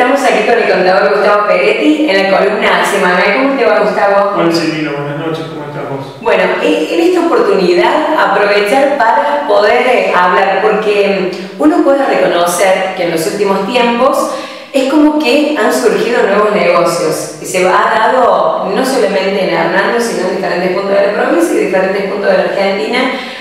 Estamos aquí con el contador Gustavo Peretti en la columna semanal. ¿Cómo te va, Gustavo? Hola Silvina, buenas noches, ¿cómo estás vos? Bueno, en esta oportunidad aprovechar para poder eh, hablar, porque uno puede reconocer que en los últimos tiempos es como que han surgido nuevos negocios. Y se ha dado no solamente en Hernando, sino en diferentes puntos de la provincia y diferentes puntos de la Argentina,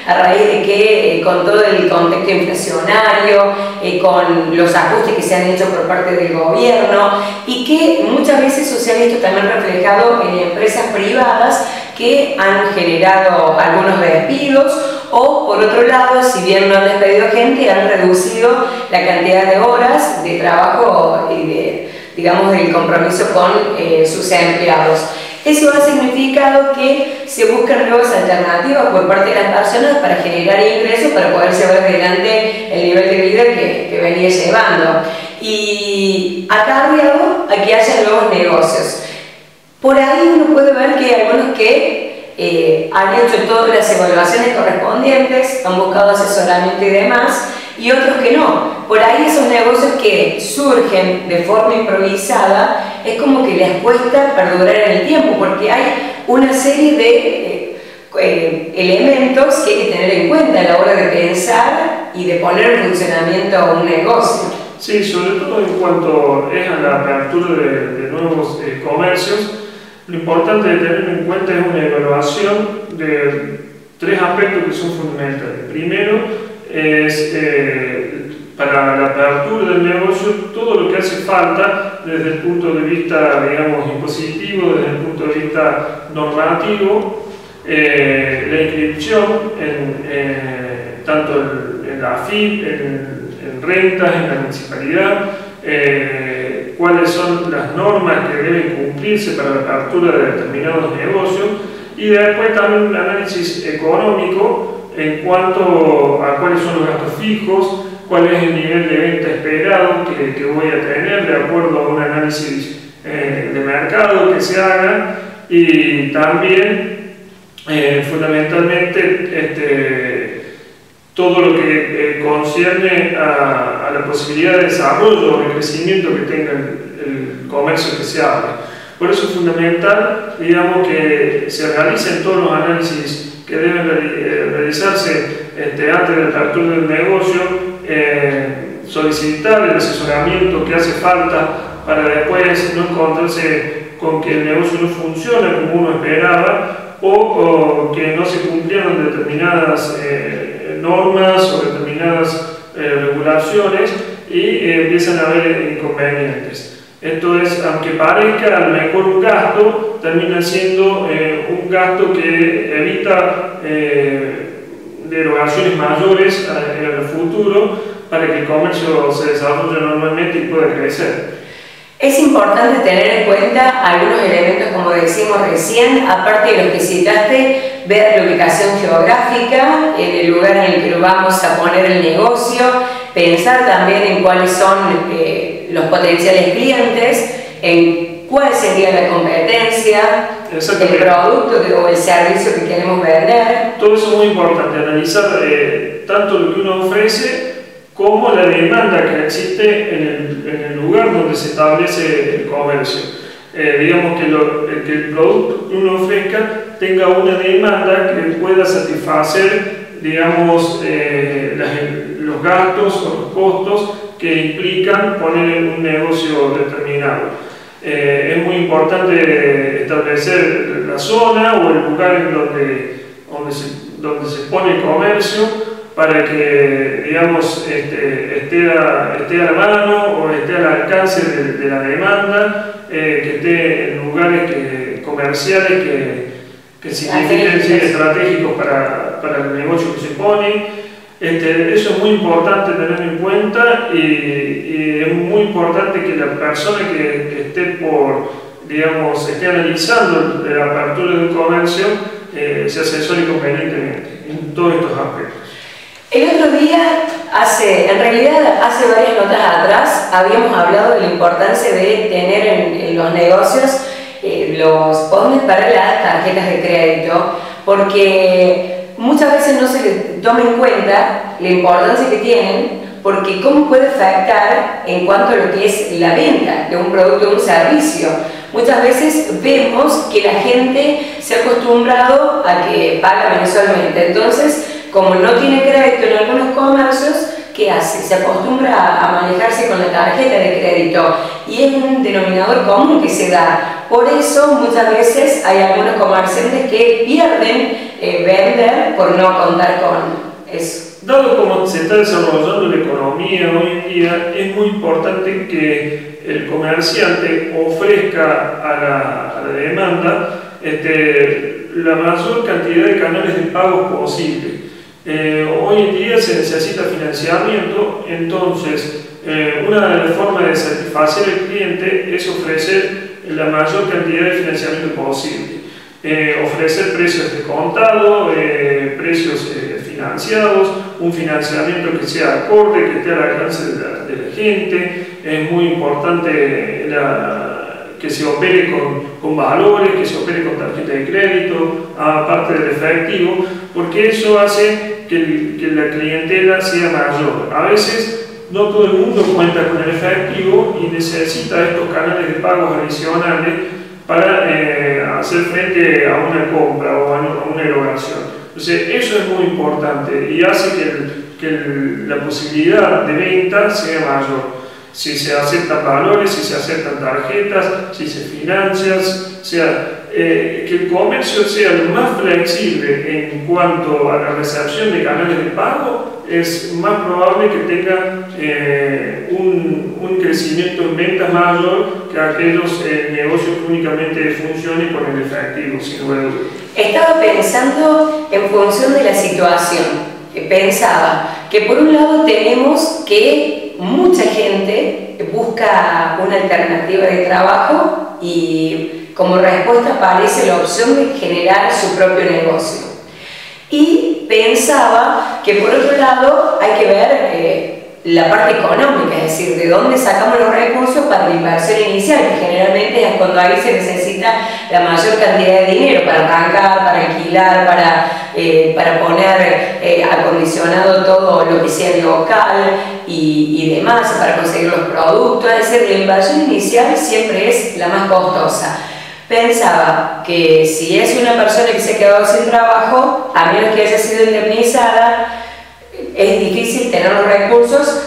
a raíz de que eh, con todo el contexto inflacionario, eh, con los ajustes que se han hecho por parte del gobierno y que muchas veces eso se ha visto también reflejado en empresas privadas que han generado algunos despidos o por otro lado, si bien no han despedido gente, han reducido la cantidad de horas de trabajo y de, digamos, del compromiso con eh, sus empleados. Eso ha significado que se buscan nuevas alternativas por parte de las personas para generar ingresos para poder llevar adelante el nivel de vida que, que venía llevando. Y ha cambiado a que haya nuevos negocios. Por ahí uno puede ver que hay algunos que eh, han hecho todas las evaluaciones correspondientes, han buscado asesoramiento y demás, y otros que no. Por ahí esos negocios que surgen de forma improvisada es como que les cuesta perdurar en el tiempo porque hay una serie de eh, eh, elementos que hay que tener en cuenta a la hora de pensar y de poner en funcionamiento un negocio. Sí, sobre todo en cuanto es a la apertura de, nuevos eh, comercios, lo importante de tener en cuenta es una evaluación de tres aspectos que son fundamentales. Primero, es eh, para la apertura del negocio todo lo que hace falta desde el punto de vista, digamos, impositivo, desde el punto de vista normativo, eh, la inscripción en, eh, tanto en, la FIP, en, rentas, en la municipalidad, cuáles son las normas que deben cumplirse para la apertura de determinados negocios y después también un análisis económico en cuanto a cuáles son los gastos fijos, cuál es el nivel de venta esperado que, voy a tener de acuerdo a un análisis eh, de mercado que se haga y también eh, fundamentalmente este, todo lo que eh, concierne a, la posibilidad de desarrollo o de crecimiento que tenga el, comercio que se abre. Por eso es fundamental, digamos, que se realicen todos los análisis que deben realizarse este, antes de la apertura del negocio, eh, solicitar el asesoramiento que hace falta para después no encontrarse con que el negocio no funciona como uno esperaba o, que no se cumplieron determinadas eh, normas o determinadas regulaciones y empiezan a haber inconvenientes. Esto es, aunque parezca a lo mejor un gasto, termina siendo eh, un gasto que evita eh, derogaciones mayores futuro para que el comercio se desarrolle normalmente y pueda crecer. Es importante tener en cuenta algunos elementos, como decimos recién, aparte de los que citaste, ver la ubicación geográfica, en el lugar en el que lo vamos a poner el negocio, pensar también en cuáles son eh, los potenciales clientes, en cuál sería la competencia, el producto o el servicio que queremos vender. Todo eso es muy importante, analizar eh, tanto lo que uno ofrece como la demanda que existe en el, en el lugar donde se establece el comercio. Eh, digamos que, lo, que, el producto que uno ofrezca tenga una demanda que pueda satisfacer digamos, los gastos o los costos que implican poner un negocio determinado. Eh, es muy importante establecer la zona o el lugar en donde, donde, se, donde se pone el comercio para que digamos, este, esté, a, esté, a, la mano o esté al alcance de, la demanda, eh, que esté en lugares que, comerciales que, que signifiquen estratégicos para, para el negocio que se pone. Este, eso es muy importante tener en cuenta y, es muy importante que la persona que, esté por, digamos, esté analizando la apertura de un comercio eh, se asesore convenientemente en todos estos aspectos. El otro día, hace, en realidad hace varias notas atrás, habíamos hablado de la importancia de tener en, los negocios eh, los fondos para las tarjetas de crédito, porque muchas veces no se toma en cuenta la importancia que tienen porque cómo puede afectar en cuanto a lo que es la venta de un producto o un servicio. Muchas veces vemos que la gente se ha acostumbrado a que paga mensualmente, entonces como no tiene crédito en algunos comercios, ¿qué hace? Se acostumbra a manejarse con la tarjeta de crédito y es un denominador común que se da. Por eso muchas veces hay algunos comerciantes que pierden eh, vender por no contar con eso. Dado como se está desarrollando la economía hoy en día, es muy importante que el comerciante ofrezca a la, demanda este, la mayor cantidad de canales de pago posible. Eh, hoy en día se necesita financiamiento, entonces eh, una de las formas de satisfacer al cliente es ofrecer la mayor cantidad de financiamiento posible. Eh, ofrecer precios de contado, precios financiados, un financiamiento que sea acorde, que esté al alcance de la, de la gente. Es muy importante que se opere con, con, valores, que se opere con tarjeta de crédito, aparte del efectivo, porque eso hace que, la clientela sea mayor. A veces no todo el mundo cuenta con el efectivo y necesita estos canales de pagos adicionales para eh, hacer frente a una compra o a una erogación. Entonces, eso es muy importante y hace que, la posibilidad de venta sea mayor. Si se aceptan valores, si se aceptan tarjetas, si se financian, sea eh, que el comercio sea lo más flexible en cuanto a la recepción de canales de pago, es más probable que tenga eh, en ventas mayor que aquellos eh, negocios que únicamente funcionen con el efectivo. Estaba pensando en función de la situación. Pensaba que por un lado tenemos que mucha gente busca una alternativa de trabajo y como respuesta aparece la opción de generar su propio negocio. Y pensaba que por otro lado hay que ver eh, la parte económica, es decir, de dónde sacamos los recursos para la inversión inicial, que generalmente es cuando ahí se necesita la mayor cantidad de dinero para arrancar, para alquilar, para, eh, para poner eh, acondicionado todo lo que sea local y, y demás, para conseguir los productos, es decir, la inversión inicial siempre es la más costosa. Pensaba que si es una persona que se ha quedado sin trabajo, a menos que haya sido indemnizada, es difícil tener los recursos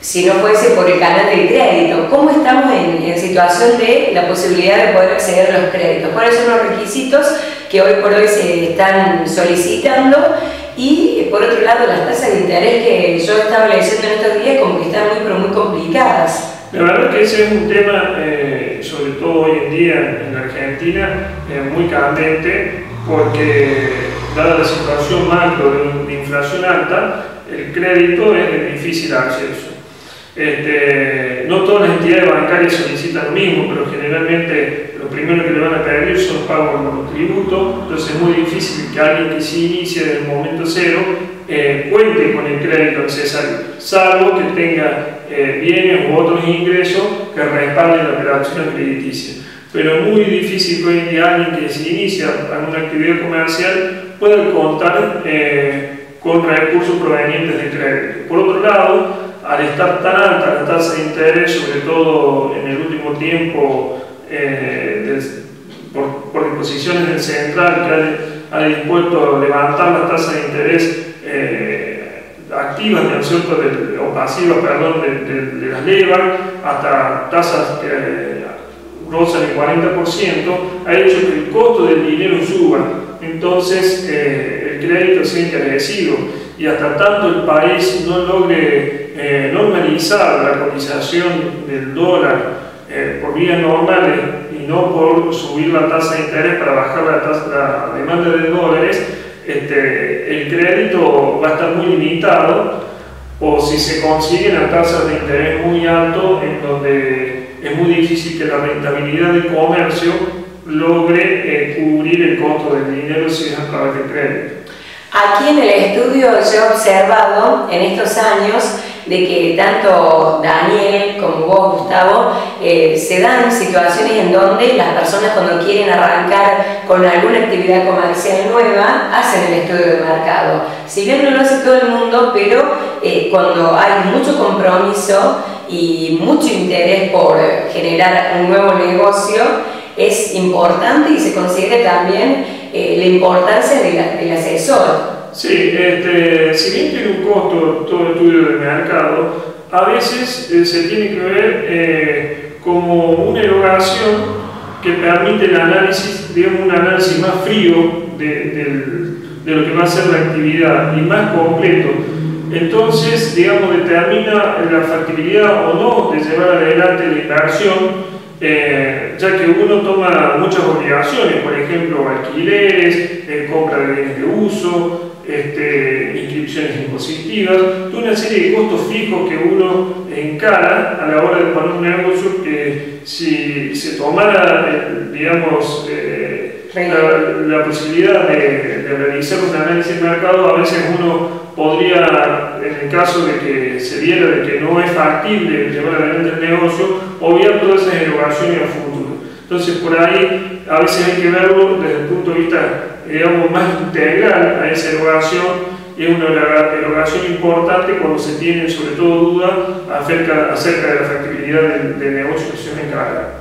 si no fuese por el canal de crédito. ¿Cómo estamos en, situación de la posibilidad de poder acceder a los créditos? ¿Cuáles son los requisitos que hoy por hoy se están solicitando? Y por otro lado, las tasas de interés que yo estaba leyendo en estos días como que están muy, pero muy complicadas. La verdad que ese es un tema, eh, sobre todo hoy en día en Argentina, eh, muy candente, porque dada la situación macro de, inflación alta, el crédito es de difícil acceso. Este, no todas las entidades bancarias solicitan lo mismo, pero generalmente lo primero que le van a pedir son pagos los tributos, entonces es muy difícil que alguien que se inicie desde el momento cero eh, cuente con el crédito necesario, salvo que tenga eh, bienes u otros ingresos que respalden la operación crediticia. Pero es muy difícil que hoy en día alguien que se inicia en una actividad comercial pueda contar eh, con recursos provenientes del crédito. Por otro lado, al estar tan alta la tasa de interés, sobre todo en el último tiempo, eh, por, por, disposiciones del central que ha, dispuesto a levantar la tasa de interés activas, ¿no cierto?, o pasivas, perdón, de, las LEVA, hasta tasas que rozan el 40%, ha hecho que el costo del dinero suba. Entonces, eh, crédito sea encarecido y hasta tanto el país no logre eh, normalizar la cotización del dólar eh, por vías normales y no por subir la tasa de interés para bajar la, tasa, la demanda de dólares, este, el crédito va a estar muy limitado o si se consiguen a tasas de interés muy alto en donde es muy difícil que la rentabilidad del comercio logre eh, cubrir el costo del dinero si es a través del crédito. Aquí en el estudio yo he observado en estos años de que tanto Daniel como vos, Gustavo, eh, se dan situaciones en donde las personas cuando quieren arrancar con alguna actividad comercial nueva hacen el estudio de mercado. Si bien no lo hace todo el mundo, pero eh, cuando hay mucho compromiso y mucho interés por generar un nuevo negocio, es importante y se considera también eh, la importancia del asesor. Sí, este, si bien tiene un costo todo estudio de mercado, a veces eh, se tiene que ver eh, como una erogación que permite el análisis, digamos, un análisis más frío de, de lo que va a ser la actividad y más completo. Entonces, digamos, determina la factibilidad o no de llevar adelante la inversión eh, ya que uno toma muchas obligaciones, ejemplo, alquileres, eh, compra de bienes de uso, este, inscripciones impositivas, una serie de costos fijos que uno encara a la hora de poner un negocio que si se tomara, digamos, eh, la, posibilidad de, de, realizar un análisis de mercado, a veces uno podría, en el caso de que se viera de que no es factible llevar adelante el negocio, obviar todas esas erogaciones a futuro. Entonces, por ahí a veces hay que verlo desde el punto de vista, digamos, más integral a esa erogación es una erogación importante cuando se tiene sobre todo duda acerca, acerca de la factibilidad del, negocio que se encarga.